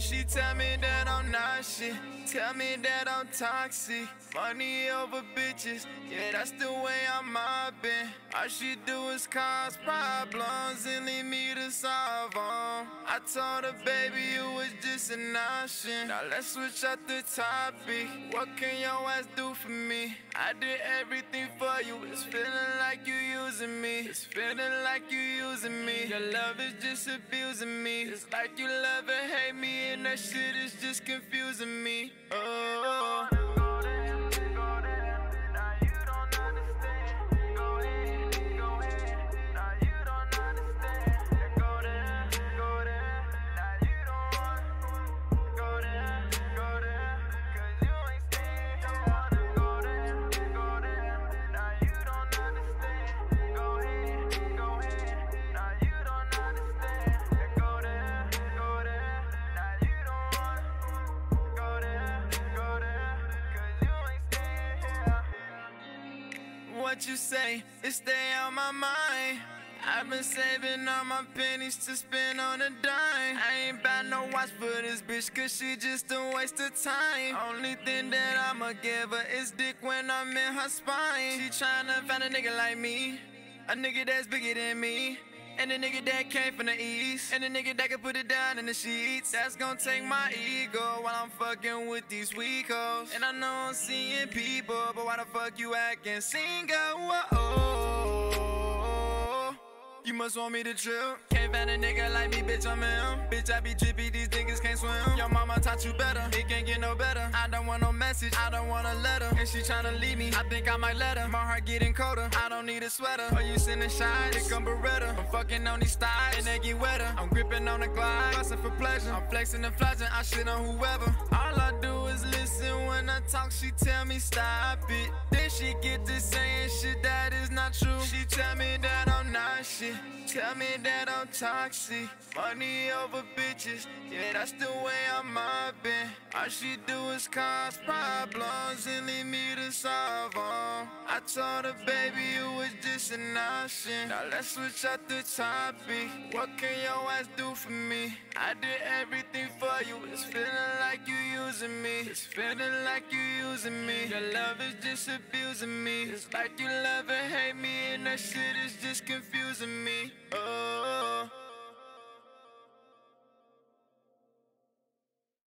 She tell me that I'm not shit. Tell me that I'm toxic. Money over bitches. Yeah, that's the way I'm mobbing. All she do is cause problems and leave me to solve them. I told her, baby, you was just an option. Now let's switch up the topic. What can your ass do for me? I did everything for you. It's feeling like you using me. It's feeling like you using me. Your love is just abusing me. It's like you love and hate me, and that shit is just confusing me. Oh. What you say, it stay on my mind. I've been saving all my pennies to spend on a dime. I ain't no watch for this bitch, cause she just a waste of time. Only thing that I'ma give her is dick when I'm in her spine. She tryna find a nigga like me, a nigga that's bigger than me. And a nigga that came from the east. And a nigga that can put it down in the sheets. That's gonna take my ego while I'm fucking with these weak hoes. And I know I'm seeing people, but why the fuck you acting single? Whoa. You must want me to trip. Can't find a nigga like me, bitch, I'm him. Bitch, I be drippy, these niggas can't swim. Taught you better, it can't get no better. I don't want no message, I don't want a letter. And she tryna leave me, I think I might let her. My heart getting colder, I don't need a sweater. Are you sending shots? It come Beretta. I'm fucking on these thighs, and they get wetter. I'm gripping on the glide, busting for pleasure. I'm flexing and flashing, I shit on whoever. All I do is listen when I talk, she tell me stop it. Then she get to saying shit that is not true. She tell me that I'm not shit. Tell me that I'm toxic. Money over bitches. Yeah, that's the way I'm mobbing. All she do is cause problems and leave me to solve them. I told her, baby, you was just an option. Now let's switch up the topic. What can your ass for me? I did everything for you. It's feeling like you using me. It's feeling like you using me. Your love is just abusing me. It's like you love and hate me, and that shit is just confusing me. Oh.